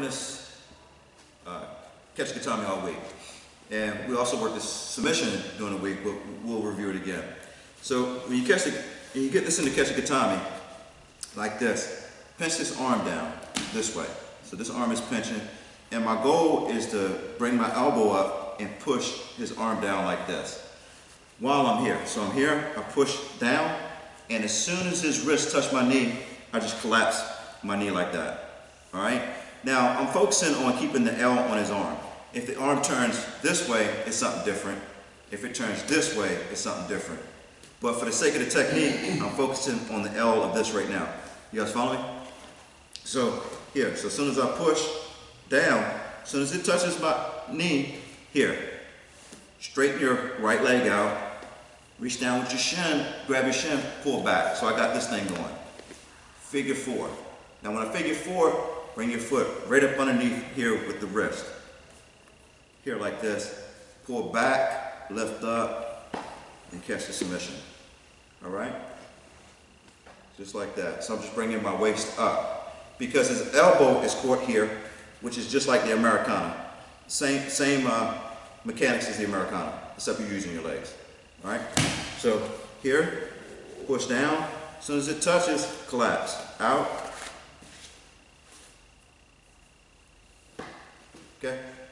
this uh, Kata Gatame all week. And we also worked this submission during the week, but we'll review it again. So when you catch the, you get this into Kata Gatame, like this, pinch this arm down this way. So this arm is pinching, and my goal is to bring my elbow up and push his arm down like this while I'm here. So I'm here, I push down, and as soon as his wrist touch my knee, I just collapse my knee like that. All right? Now, I'm focusing on keeping the L on his arm. If the arm turns this way, it's something different. If it turns this way, it's something different. But for the sake of the technique, I'm focusing on the L of this right now. You guys follow me? So here, so as soon as I push down, as soon as it touches my knee, here, straighten your right leg out, reach down with your shin, grab your shin, pull back. So I got this thing going. Figure four. Now when I figure four, bring your foot right up underneath here with the wrist. Here like this, pull back, lift up, and catch the submission. All right? Just like that. So I'm just bringing my waist up. Because his elbow is caught here, which is just like the Americana. Same, same uh, mechanics as the Americana, except you're using your legs. All right? So here, push down. As soon as it touches, collapse. Out, Okay?